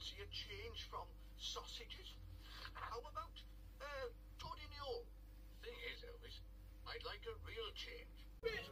fancy a change from sausages? How about uh, Tordignon? Thing is, Elvis, I'd like a real change.